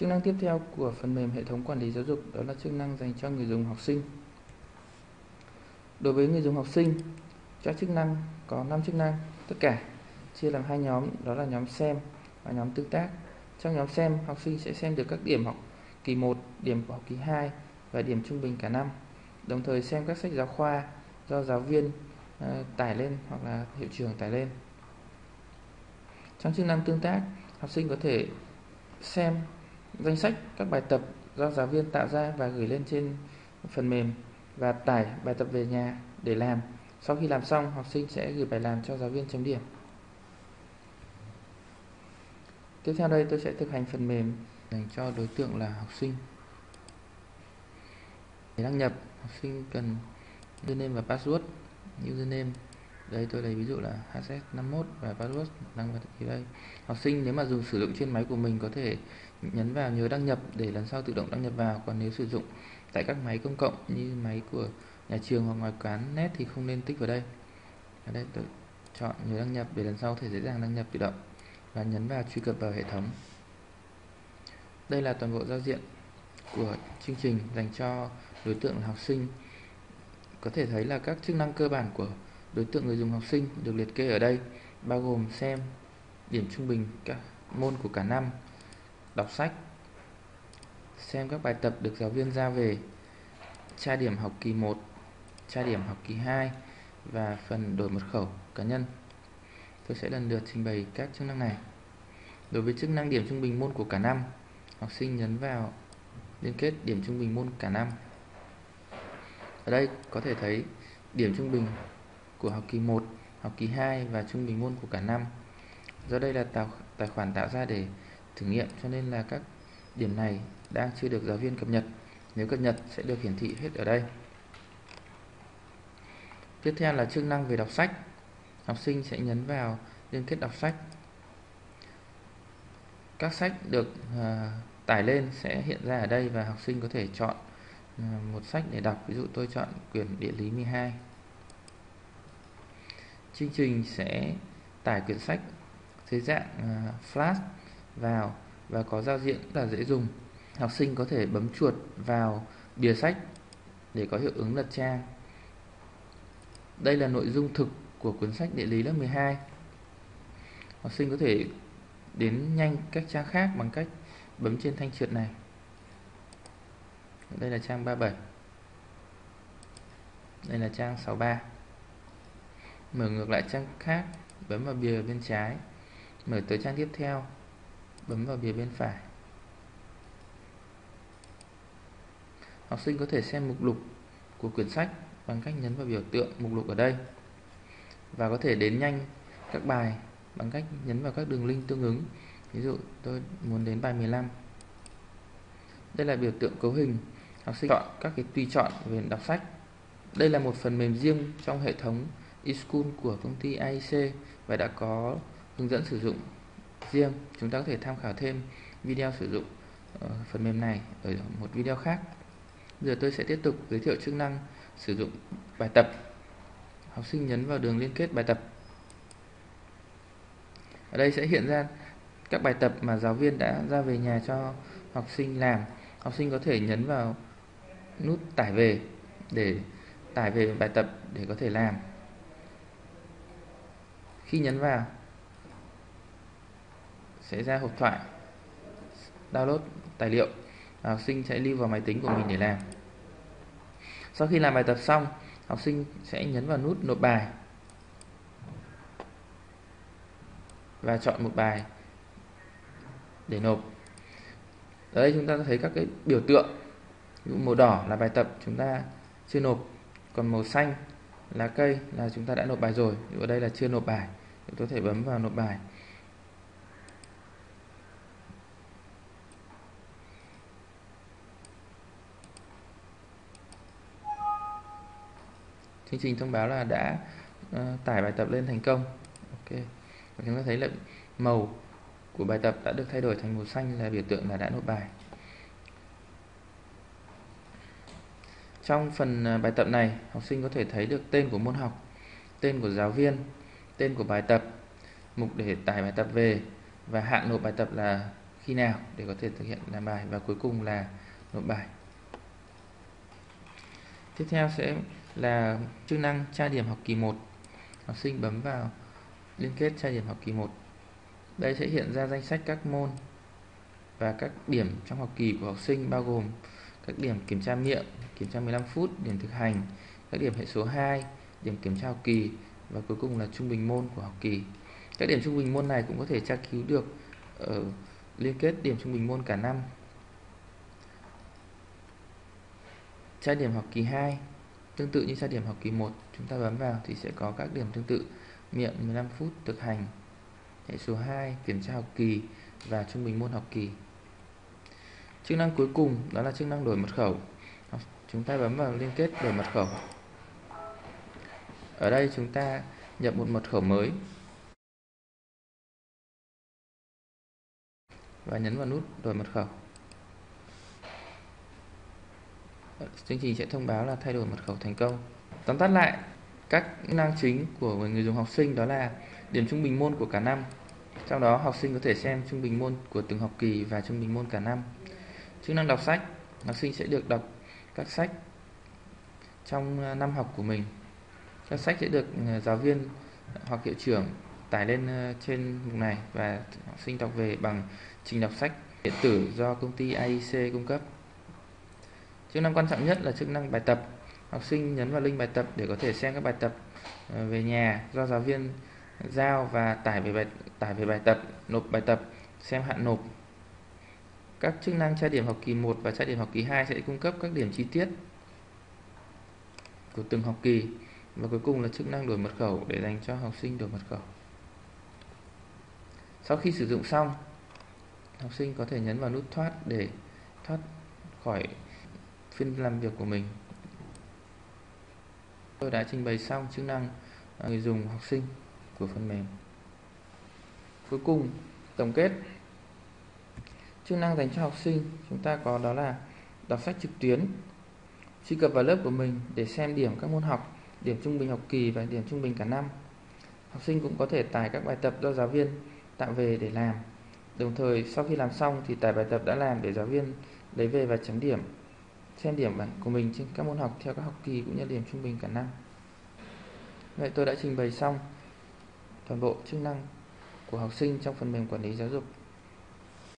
Chức năng tiếp theo của phần mềm hệ thống quản lý giáo dục đó là chức năng dành cho người dùng học sinh. Đối với người dùng học sinh, các chức năng có 5 chức năng tất cả chia làm hai nhóm đó là nhóm xem và nhóm tương tác. Trong nhóm xem, học sinh sẽ xem được các điểm học kỳ 1, điểm của học kỳ 2 và điểm trung bình cả năm. Đồng thời xem các sách giáo khoa do giáo viên uh, tải lên hoặc là hiệu trưởng tải lên. Trong chức năng tương tác, học sinh có thể xem danh sách các bài tập do giáo viên tạo ra và gửi lên trên phần mềm và tải bài tập về nhà để làm. Sau khi làm xong, học sinh sẽ gửi bài làm cho giáo viên chấm điểm. Tiếp theo đây tôi sẽ thực hành phần mềm dành cho đối tượng là học sinh. Để đăng nhập, học sinh cần username và password. Username đây tôi lấy ví dụ là hs51 và password đăng vào đây học sinh nếu mà dùng sử dụng trên máy của mình có thể nhấn vào nhớ đăng nhập để lần sau tự động đăng nhập vào. Còn nếu sử dụng tại các máy công cộng như máy của nhà trường hoặc ngoài quán net thì không nên tích vào đây. Ở đây tôi chọn nhớ đăng nhập để lần sau thể dễ dàng đăng nhập tự động và nhấn vào truy cập vào hệ thống. Đây là toàn bộ giao diện của chương trình dành cho đối tượng là học sinh. Có thể thấy là các chức năng cơ bản của đối tượng người dùng học sinh được liệt kê ở đây, bao gồm xem, điểm trung bình, các môn của cả năm đọc sách xem các bài tập được giáo viên giao về tra điểm học kỳ 1 tra điểm học kỳ 2 và phần đổi mật khẩu cá nhân. Tôi sẽ lần lượt trình bày các chức năng này. Đối với chức năng điểm trung bình môn của cả năm học sinh nhấn vào liên kết điểm trung bình môn cả năm. Ở đây có thể thấy điểm trung bình của học kỳ 1, học kỳ 2 và trung bình môn của cả năm. Do đây là tài khoản tạo ra để thử nghiệm cho nên là các điểm này đang chưa được giáo viên cập nhật. Nếu cập nhật sẽ được hiển thị hết ở đây. Tiếp theo là chức năng về đọc sách. Học sinh sẽ nhấn vào liên kết đọc sách. Các sách được uh, tải lên sẽ hiện ra ở đây và học sinh có thể chọn à, một sách để đọc. Ví dụ tôi chọn quyển địa lý 12 chương trình sẽ tải quyển sách dưới dạng à, flash vào và có giao diện rất là dễ dùng. Học sinh có thể bấm chuột vào bìa sách để có hiệu ứng lật trang đây là nội dung thực của cuốn sách địa lý lớp 12 học sinh có thể đến nhanh các trang khác bằng cách bấm trên thanh trượt này. Đây là trang 37 đây là trang 63 mở ngược lại trang khác, bấm vào bìa bên trái, mở tới trang tiếp theo bấm vào bìa bên phải. Học sinh có thể xem mục lục của quyển sách bằng cách nhấn vào biểu tượng mục lục ở đây và có thể đến nhanh các bài bằng cách nhấn vào các đường link tương ứng. Ví dụ, tôi muốn đến bài 15 đây là biểu tượng cấu hình. Học sinh chọn các cái tùy chọn về đọc sách. Đây là một phần mềm riêng trong hệ thống eSchool của công ty AIC và đã có hướng dẫn sử dụng riêng. Chúng ta có thể tham khảo thêm video sử dụng ờ, phần mềm này ở một video khác. Giờ tôi sẽ tiếp tục giới thiệu chức năng sử dụng bài tập. Học sinh nhấn vào đường liên kết bài tập. Ở đây sẽ hiện ra các bài tập mà giáo viên đã ra về nhà cho học sinh làm. Học sinh có thể nhấn vào nút tải về để tải về bài tập để có thể làm khi nhấn vào sẽ ra hộp thoại, download tài liệu, và học sinh sẽ lưu vào máy tính của mình để làm. Sau khi làm bài tập xong, học sinh sẽ nhấn vào nút nộp bài và chọn một bài để nộp. Ở đây chúng ta thấy các cái biểu tượng màu đỏ là bài tập chúng ta chưa nộp, còn màu xanh là cây là chúng ta đã nộp bài rồi. Ở đây là chưa nộp bài tôi có thể bấm vào nộp bài. Chương trình thông báo là đã uh, tải bài tập lên thành công. Ok. Và chúng ta thấy là màu của bài tập đã được thay đổi thành màu xanh là biểu tượng là đã nộp bài. Trong phần ờ, bài tập này học sinh có thể thấy được tên của môn học tên của giáo viên tên của bài tập mục để tải bài tập về và hạn nộp bài tập là khi nào để có thể thực hiện làm bài và cuối cùng là nộp bài tiếp theo sẽ là chức năng tra điểm học kỳ 1 học sinh bấm vào liên kết tra điểm học kỳ 1 đây sẽ hiện ra danh sách các môn và các điểm trong học kỳ của học sinh bao gồm các điểm kiểm tra miệng, kiểm tra 15 phút, điểm thực hành, các điểm hệ số 2, điểm kiểm tra học kỳ và cuối cùng là trung bình môn của học kỳ. Các điểm trung bình môn này cũng có thể tra cứu được ở liên kết điểm trung bình môn cả năm. Tra điểm học kỳ 2 tương tự như tra điểm học kỳ 1, chúng ta bấm vào thì sẽ có các điểm tương tự miệng 15 phút thực hành, hệ số 2 kiểm tra học kỳ và trung bình môn học kỳ. Chức năng cuối cùng đó là chức năng đổi mật khẩu. Chúng ta bấm vào liên kết đổi mật khẩu. Ở đây chúng ta nhập một mật khẩu mới và nhấn vào nút đổi mật khẩu. Chương trình sẽ thông báo là thay đổi mật khẩu thành công. Tóm tắt lại, các năng chính của người dùng học sinh đó là điểm trung bình môn của cả năm. Trong đó học sinh có thể xem trung bình môn của từng học kỳ và trung bình môn cả năm. Chức năng đọc sách, học sinh sẽ được đọc các sách trong ờ, năm học của mình. Các sách sẽ được ờ, giáo viên hoặc hiệu trưởng tải lên ờ, trên mục này và học sinh đọc về bằng trình đọc sách điện tử do công ty AIC cung cấp. Chức năng quan trọng nhất là chức năng bài tập. Học sinh nhấn vào link bài tập để có thể xem các bài tập ờ, về nhà do giáo viên giao và tải về bài tải về bài tập, nộp bài tập, xem hạn nộp các chức năng tra điểm học kỳ 1 và tra điểm học kỳ 2 sẽ cung cấp các điểm chi tiết của từng học kỳ và cuối cùng là chức năng đổi mật khẩu để dành cho học sinh đổi mật khẩu. Sau khi sử dụng xong, học sinh có thể nhấn vào nút thoát để thoát khỏi phiên làm việc của mình. Tôi đã trình bày xong chức năng à, người dùng học sinh của phần mềm. Cuối cùng, tổng kết chức năng dành cho học sinh chúng ta có đó là đọc sách trực tuyến truy cập vào lớp của mình để xem điểm các môn học điểm trung bình học kỳ và điểm trung bình cả năm học sinh cũng có thể tải các bài tập do giáo viên tạo về để làm đồng thời sau khi làm xong thì tải bài tập đã làm để giáo viên lấy về và chấm điểm xem điểm bản của mình trên các môn học theo các học kỳ cũng như điểm trung bình cả năm. Vậy tôi đã trình bày xong toàn bộ chức năng của học sinh trong phần mềm quản lý giáo dục.